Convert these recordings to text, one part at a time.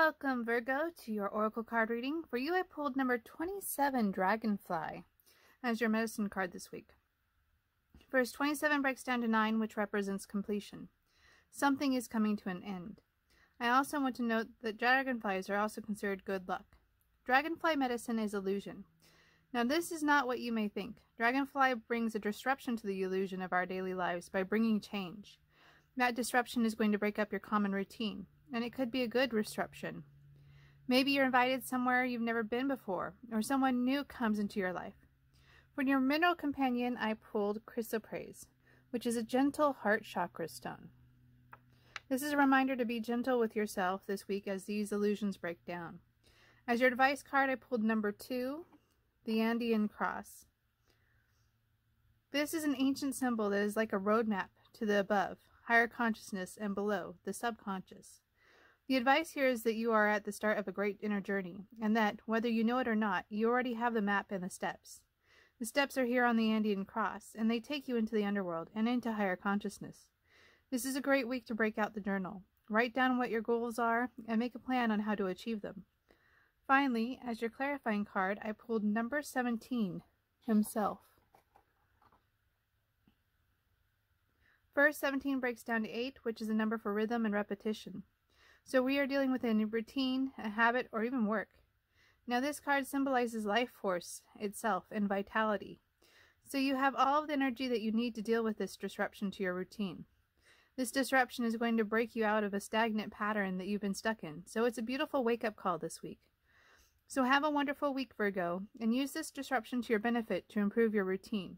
Welcome, Virgo, to your Oracle card reading. For you, I pulled number 27, Dragonfly, as your medicine card this week. Verse 27 breaks down to 9, which represents completion. Something is coming to an end. I also want to note that dragonflies are also considered good luck. Dragonfly medicine is illusion. Now, this is not what you may think. Dragonfly brings a disruption to the illusion of our daily lives by bringing change. That disruption is going to break up your common routine and it could be a good disruption. Maybe you're invited somewhere you've never been before, or someone new comes into your life. For your mineral companion, I pulled chrysoprase, which is a gentle heart chakra stone. This is a reminder to be gentle with yourself this week as these illusions break down. As your advice card, I pulled number two, the Andean cross. This is an ancient symbol that is like a roadmap to the above, higher consciousness, and below, the subconscious. The advice here is that you are at the start of a great inner journey, and that, whether you know it or not, you already have the map and the steps. The steps are here on the Andean cross, and they take you into the underworld and into higher consciousness. This is a great week to break out the journal. Write down what your goals are and make a plan on how to achieve them. Finally, as your clarifying card, I pulled number 17, himself. First, 17 breaks down to 8, which is a number for rhythm and repetition. So we are dealing with a routine, a habit, or even work. Now this card symbolizes life force itself and vitality. So you have all of the energy that you need to deal with this disruption to your routine. This disruption is going to break you out of a stagnant pattern that you've been stuck in. So it's a beautiful wake-up call this week. So have a wonderful week, Virgo, and use this disruption to your benefit to improve your routine.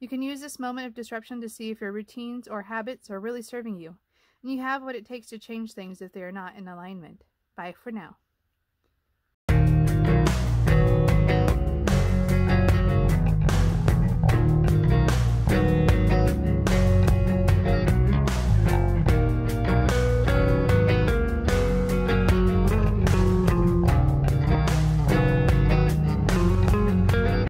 You can use this moment of disruption to see if your routines or habits are really serving you and you have what it takes to change things if they are not in alignment. Bye for now.